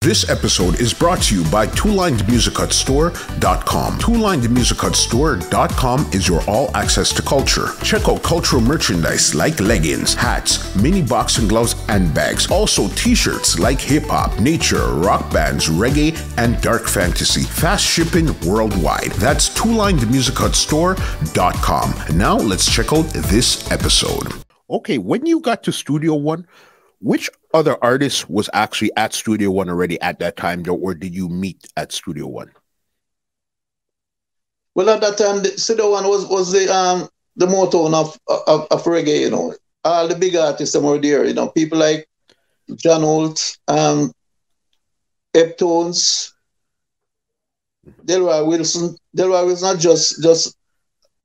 This episode is brought to you by TwoLinedMusicHutStore.com. TwoLinedMusicHutStore.com is your all access to culture. Check out cultural merchandise like leggings, hats, mini boxing gloves, and bags. Also, t shirts like hip hop, nature, rock bands, reggae, and dark fantasy. Fast shipping worldwide. That's TwoLinedMusicHutStore.com. Now, let's check out this episode. Okay, when you got to Studio One, which other artist was actually at Studio One already at that time, or did you meet at Studio One? Well, at that time, the Studio One was was the um the Motown of, of of reggae. You know, all the big artists were there. You know, people like John Holt, um, Heptones, Delroy Wilson. Delroy was not just just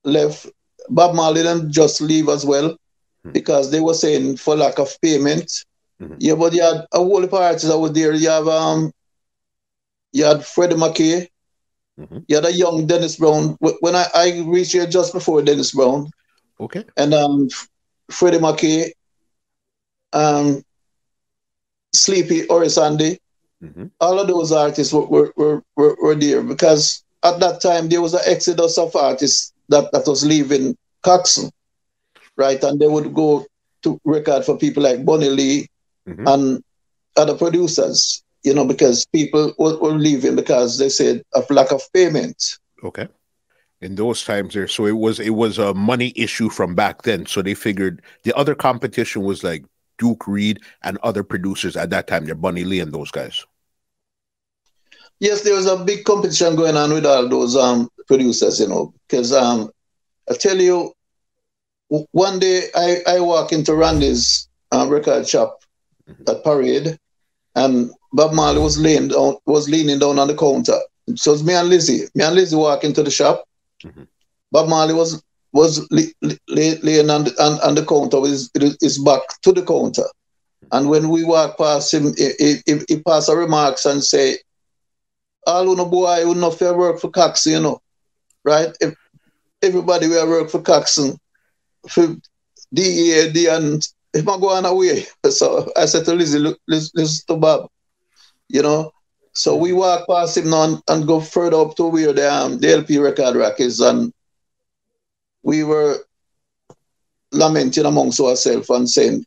left. Bob Marley didn't just leave as well because they were saying for lack of payment. Mm-hmm. Yeah, but you had a whole of artists that was there. You have um, you had Freddie McKay. Mm-hmm. You had a young Dennis Brown. When I, I reached here just before Dennis Brown. Okay. And um, Freddie McKay, um, Sleepy Horace Andy. Mm-hmm. All of those artists were, were, were, were, were there because at that time there was an exodus of artists that, that was leaving Coxsone right? And they would go to record for people like Bunny Lee mm-hmm. and other producers, you know, because people were, were leaving because they said of lack of payment. Okay. In those times there, so it was it was a money issue from back then. So they figured the other competition was like Duke Reid and other producers at that time, they're Bunny Lee and those guys. Yes, there was a big competition going on with all those um producers, you know, because um I tell you, one day I, I walk into Randy's uh, record shop mm-hmm. at Parade, and Bob Marley was laying down, was leaning down on the counter. So it's me and Lizzie. Me and Lizzie walk into the shop. Mm-hmm. Bob Marley was was lay, lay, laying on the, on, on the counter with his, his back to the counter. And when we walk past him, he, he, he pass a remarks and say, all you know, boy, you know, fair work for Coxsone, you know, right? If everybody will work for Coxsone, for DEAD and if I go on away. So I said to Lizzie, look, listen to Bob, you know. So we walk past him now and, and go further up to where the, um, the LP record rack is, and we were lamenting amongst ourselves and saying,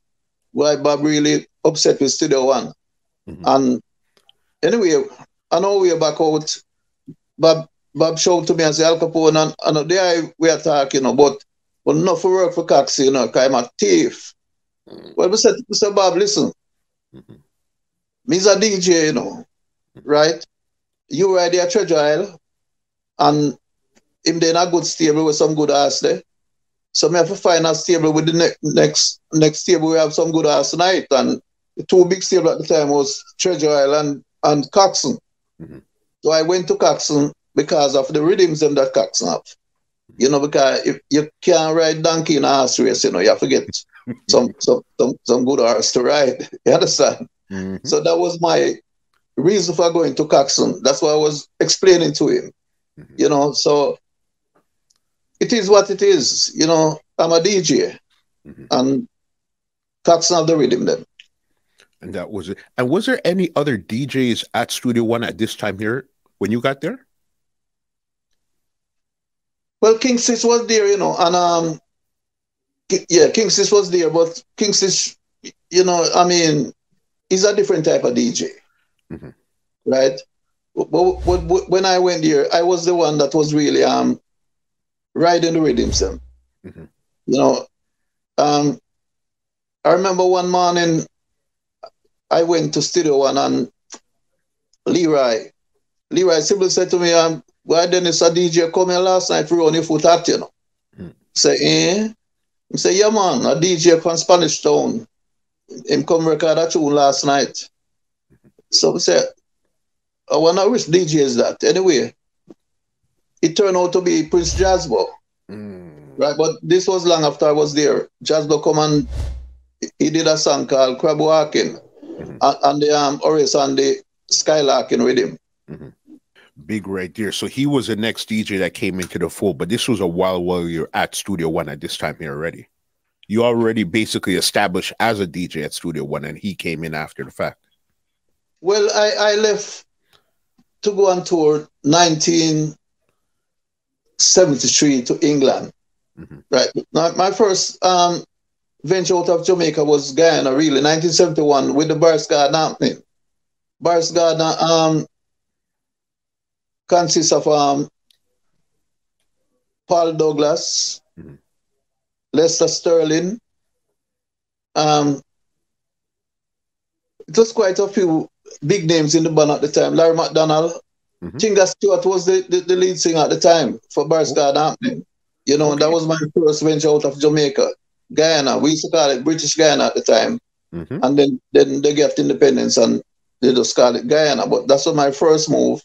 why Bob really upset with Studio One. Mm-hmm. And anyway, I know we're back out. Bob Bob showed to me and said, Al Capone, and, and there we are talking about but not for work for Coxie, you know, because I'm a thief. Mm-hmm. Well, we said, Mr. Bob, listen. Mm-hmm. Me's a DJ, you know, right? You ride your treasure isle, and if they're not good stable with some good ass there. So me have to find a stable with the ne- next next stable we have some good ass tonight. And the two big stable at the time was Treasure Island and Coxsone. Mm-hmm. So I went to Coxsone because of the rhythms them that Coxsone have. You know, because if you can't ride donkey in a horse race, you know, you have to get some some some, some good horse to ride. You understand? Mm-hmm. So that was my reason for going to Coxsone. That's what I was explaining to him. Mm-hmm. You know, so it is what it is. You know, I'm a DJ, mm-hmm. and Coxsone have the rhythm then. And that was it. And was there any other DJs at Studio One at this time here when you got there? Well, King Stitt was there, you know, and um, yeah, King Stitt was there, but King Stitt, you know, I mean, he's a different type of DJ, mm-hmm. right? But, but, but, when I went there, I was the one that was really um riding the rhythms. Mm-hmm. You know, um, I remember one morning I went to Studio One and Leroy, Leroy Sibbles said to me, um, why Dennis a DJ come here last night for your foot at you know? Mm. Say, eh? He say, yeah man, a DJ from Spanish Town. Him come record a tune last night. So we say, I wonder which DJ is that. Anyway, it turned out to be Prince Jazzbo. Mm. Right, but this was long after I was there. Jazzbo come and he did a song called Crab Walking mm-hmm. and, and the um Horace Andy Skylarking with him. Mm-hmm big right there. So he was the next DJ that came into the fold, but this was a while while you're at Studio One at this time here already. You already basically established as a DJ at Studio One, and he came in after the fact. Well, I, I left to go on tour 1973 to England. Mm-hmm. Right. Now, my first um, venture out of Jamaica was Guyana, really, 1971 with the Boris Gardiner happening. Boris Gardiner um, consists of um, Paul Douglas, mm-hmm. Lester Sterling. Um, it was quite a few big names in the band at the time. Larry McDonald, mm-hmm. Tinga Stewart was the, the, the, lead singer at the time for Boris oh. Gardiner. You know, okay. that was my first venture out of Jamaica. Guyana, we used to call it British Guyana at the time. Mm-hmm. And then, then they got independence and they just call it Guyana. But that's was my first move.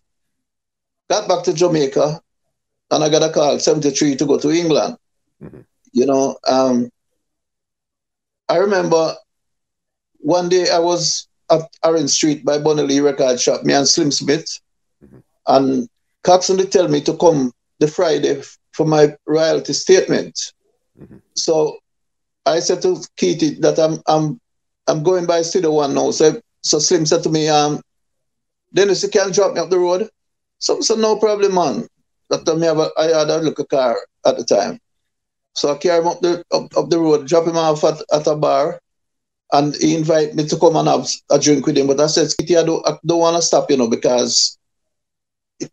Got back to Jamaica and I got a call 73 to go to England. Mm-hmm. You know, um, I remember one day I was at Orange Street by Bonnie Record Shop, me and Slim Smith. Mm-hmm. And Coxsone did tell me to come the Friday for my royalty statement. Mm-hmm. So I said to Keith that I'm I'm I'm going by Studio One now. So so Slim said to me, um, Dennis, you can't drop me up the road. So I said, no problem, man. That time I, have a, I had a little car at the time. So I carry him up the up, up the road, drop him off at, at a bar, and he invite me to come and have a drink with him. But I said, Kitty, I don't, I don't want to stop, you know, because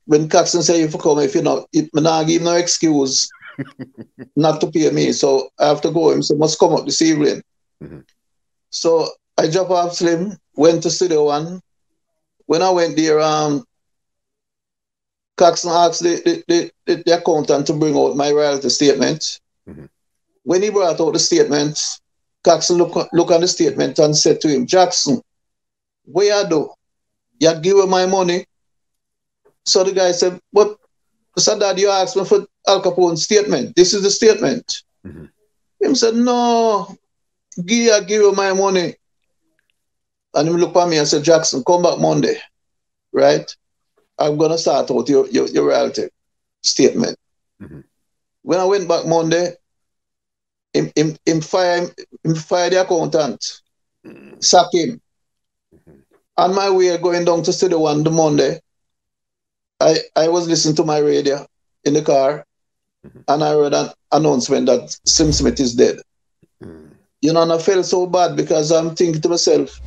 when Coxsone say if you come, if you know, it me not give no excuse not to pay me. So I have to go. Him so must come up this evening. Mm-hmm. So I drop off Slim, went to Studio One. When I went there, um, Coxsone asked the, the, the, the, accountant to bring out my royalty statement. Mm-hmm. When he brought out the statement, Coxsone look, look on the statement and said to him, Jackson, what you do? You give my money. So the guy said, What? So dad, you asked me for Al Capone's statement. This is the statement. Mm-hmm. Him said, No, give, give you my money. And he looked at me and said, Jackson, come back Monday. Right? I'm gonna start out your your, your royalty statement. Mm-hmm. When I went back Monday, him, him, him, fire, him fire the accountant, mm-hmm. sack him. Mm-hmm. On my way going down to Studio One the Monday, I, I was listening to my radio in the car mm-hmm. and I read an announcement that Slim Smith is dead. Mm. You know, and I felt so bad because I'm thinking to myself,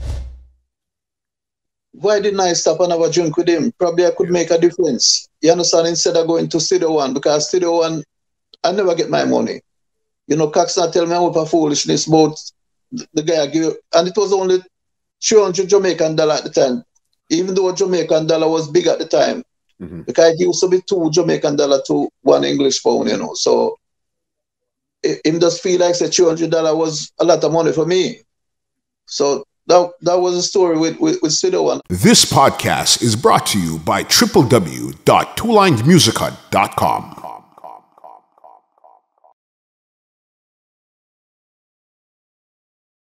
why didn't I stop and have a drink with him? Probably I could yeah. make a difference. You understand? Instead of going to Studio One, because Studio One, I never get my money. You know, Coxsone tell me I'm a foolishness about the guy I give, and it was only 300 Jamaican dollar at the time, even though Jamaican dollar was big at the time. Mm-hmm. Because it used to be two Jamaican dollar to one English pound, you know. So him just feel like say two hundred dollar was a lot of money for me. So that that was a story with with, with One. This podcast is brought to you by www.twolinedmusichut.com.